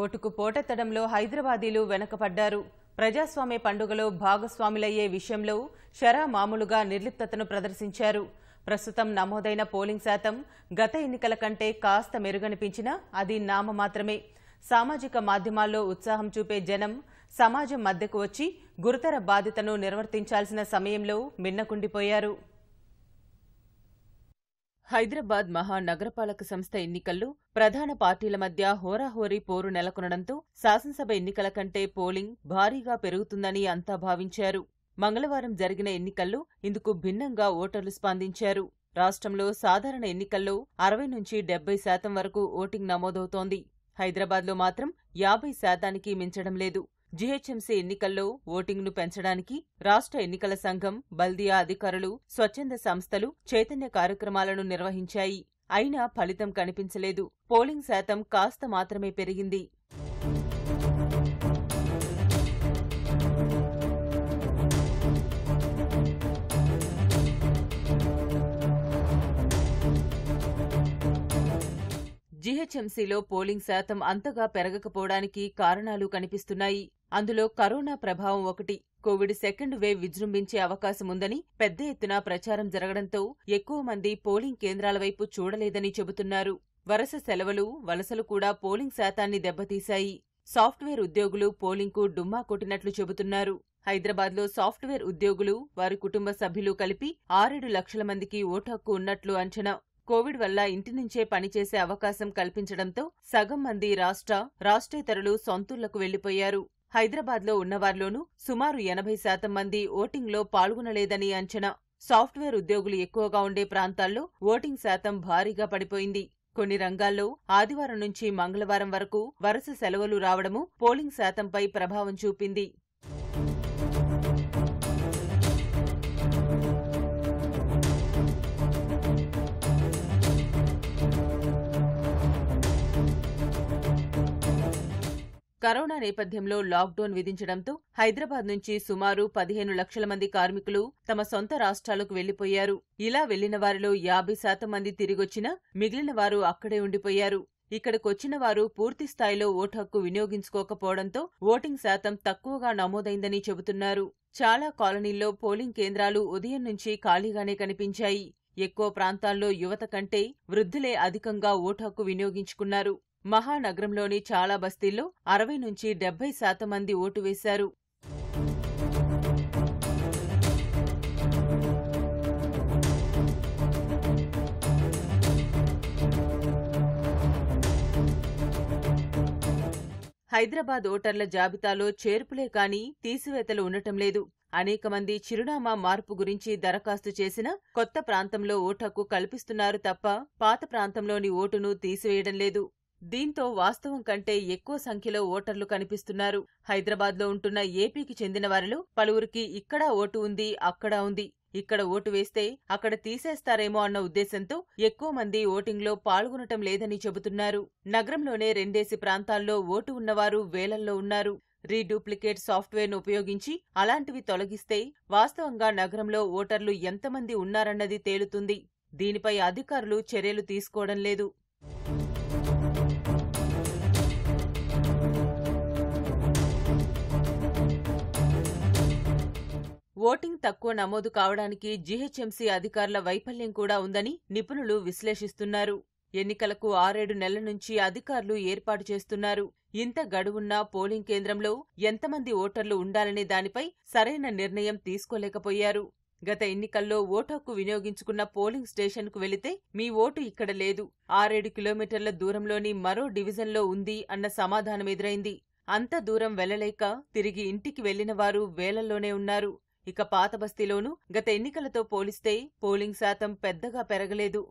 ఓటుకు పోటెత్తడంలో హైదరాబాదీలు వెనకపడ్డారు. ప్రజాస్వామ్య పండుగలో భాగస్వాములయ్యే విషయంలో షరా మామూలుగా నిర్లిప్తతను ప్రదర్శించారు. ప్రస్తుతం నమోదైన పోలింగ్ శాతం గత ఎన్నికల కంటే కాస్త మెరుగనిపించినా అది నామ మాత్రమే సామాజిక మాధ్యమాల్లో ఉత్సాహం చూపే జనం సమాజం మధ్యకు వచ్చి గురుతర బాధ్యతను నిర్వర్తించాల్సిన సమయంలో మిన్నకుండిపోయారు. హైదరాబాద్ మహా నగరపాలక సంస్థ ఎన్నికల్లో ప్రధాన పార్టీల మధ్య హోరాహోరీ పోరు నెలకొనడంతో శాసనసభ ఎన్నికల కంటే పోలింగ్ భారీగా పెరుగుతుందని అంతా భావించారు. మంగళవారం జరిగిన ఎన్నికల్లో ఇందుకు భిన్నంగా ఓటర్లు స్పందించారు. రాష్ట్రంలో సాధారణ ఎన్నికల్లో అరవై నుంచి డెబ్బై శాతం వరకు ఓటింగ్ నమోదవుతోంది. హైదరాబాద్లో మాత్రం యాభై శాతానికి మించడం లేదు. జీహెచ్ఎంసీ ఎన్నికల్లో ఓటింగ్ను పెంచడానికి రాష్ట్ర ఎన్నికల సంఘం బల్దియా అధికారులు స్వచ్ఛంద సంస్థలు చైతన్య కార్యక్రమాలను నిర్వహించాయి. అయినా ఫలితం కనిపించలేదు. పోలింగ్ శాతం కాస్త మాత్రమే పెరిగింది. జీహెచ్ఎంసీలో పోలింగ్ శాతం అంతగా పెరగకపోవడానికి కారణాలు కనిపిస్తున్నాయి. అందులో కరోనా ప్రభావం ఒకటి కోవిడ్ సెకండ్ వేవ్ విజృంభించే అవకాశముందని పెద్ద ఎత్తున ప్రచారం జరగడంతో ఎక్కువ మంది పోలింగ్ కేంద్రాల వైపు చూడలేదని చెబుతున్నారు. వరుస సెలవులు వలసలు కూడా పోలింగ్ శాతాన్ని దెబ్బతీశాయి. సాఫ్ట్వేర్ ఉద్యోగులు పోలింగ్కు డుమ్మా కొట్టినట్లు చెబుతున్నారు. హైదరాబాద్లో సాఫ్ట్వేర్ ఉద్యోగులు వారి కుటుంబ సభ్యులు కలిపి ఆరేడు లక్షల మందికి ఓటు హక్కు ఉన్నట్లు అంచనా. కోవిడ్ వల్ల ఇంటి నుంచే పనిచేసే అవకాశం కల్పించడంతో సగం మంది రాష్ట్ర రాష్ట్రేతరులు సొంతూళ్ళకు వెళ్ళిపోయారు హైదరాబాద్లో ఉన్నవారిలోనూ సుమారు ఎనభై శాతం మంది ఓటింగ్లో పాల్గొనలేదని అంచనా. సాఫ్ట్వేర్ ఉద్యోగులు ఎక్కువగా ఉండే ప్రాంతాల్లో ఓటింగ్ శాతం భారీగా పడిపోయింది. కొన్ని రంగాల్లో ఆదివారం నుంచి మంగళవారం వరకు వరుస సెలవులు రావడము పోలింగ్ శాతంపై ప్రభావం చూపింది. కరోనా నేపథ్యంలో లాక్డౌన్ విధించడంతో హైదరాబాద్ నుంచి సుమారు పదిహేను లక్షల మంది కార్మికులు తమ సొంత రాష్ట్రాలకు వెళ్ళిపోయారు ఇలా వెళ్ళిన వారిలో యాభై శాతం మంది తిరిగొచ్చినా మిగిలిన వారు అక్కడే ఉండిపోయారు. ఇక్కడికొచ్చిన వారు పూర్తి స్థాయిలో ఓటు హక్కు వినియోగించుకోకపోవడంతో ఓటింగ్ శాతం తక్కువగా నమోదైందని చెబుతున్నారు. చాలా కాలనీల్లో పోలింగ్ కేంద్రాలు ఉదయం నుంచి ఖాళీగానే కనిపించాయి. ఎక్కువ ప్రాంతాల్లో యువత కంటే వృద్ధులే అధికంగా ఓటు హక్కు వినియోగించుకున్నారు. మహానగరంలోని చాలా బస్తీల్లో అరవై నుంచి డెబ్బై శాతం మంది ఓటు వేశారు. హైదరాబాద్ ఓటర్ల జాబితాలో చేర్పులే కాని తీసివేతలు ఉండటం లేదు. అనేక మంది చిరునామా మార్పు గురించి దరఖాస్తు చేసిన కొత్త ప్రాంతంలో ఓటు కల్పిస్తున్నారు తప్ప పాత ప్రాంతంలోని ఓటును తీసివేయడం లేదు. దీంతో వాస్తవం కంటే ఎక్కువ సంఖ్యలో ఓటర్లు కనిపిస్తున్నారు. హైదరాబాద్లో ఉంటున్న ఏపీకి చెందిన వారిలో పలువురికి ఇక్కడా ఓటు ఉంది అక్కడా ఉంది. ఇక్కడ ఓటు వేస్తే అక్కడ తీసేస్తారేమో అన్న ఉద్దేశంతో ఎక్కువ మంది ఓటింగ్లో పాల్గొనటం లేదని చెబుతున్నారు. నగరంలోనే రెండేసి ప్రాంతాల్లో ఓటు ఉన్నవారు వేలల్లో ఉన్నారు. రీడూప్లికేట్ సాఫ్ట్వేర్ను ఉపయోగించి అలాంటివి తొలగిస్తే వాస్తవంగా నగరంలో ఓటర్లు ఎంతమంది ఉన్నారన్నది తేలుతుంది. దీనిపై అధికారులు చర్యలు తీసుకోవడం లేదు. ఓటింగ్ తక్కువ నమోదు కావడానికి జీహెచ్ఎంసీ అధికారుల వైఫల్యం కూడా ఉందని నిపుణులు విశ్లేషిస్తున్నారు. ఎన్నికలకు ఆరేడు నెలల నుంచి అధికారులు ఏర్పాటు చేస్తున్నారు. ఇంత గడువున్నా పోలింగ్ కేంద్రంలో ఎంతమంది ఓటర్లు ఉండాలనే దానిపై సరైన నిర్ణయం తీసుకోలేకపోయారు. గత ఎన్నికల్లో ఓటు వినియోగించుకున్న పోలింగ్ స్టేషన్కు వెళితే మీ ఓటు ఇక్కడ లేదు. ఆరేడు కిలోమీటర్ల దూరంలోని మరో డివిజన్లో ఉంది అన్న సమాధానం ఎదురైంది. అంత దూరం వెళ్ళలేక తిరిగి ఇంటికి వెళ్ళిన వారు వేలల్లోనే ఉన్నారు. ఇక పాత బస్తీలోనూ గత ఎన్నికలతో పోలిస్తే పోలింగ్ శాతం పెద్దగా పెరగలేదు.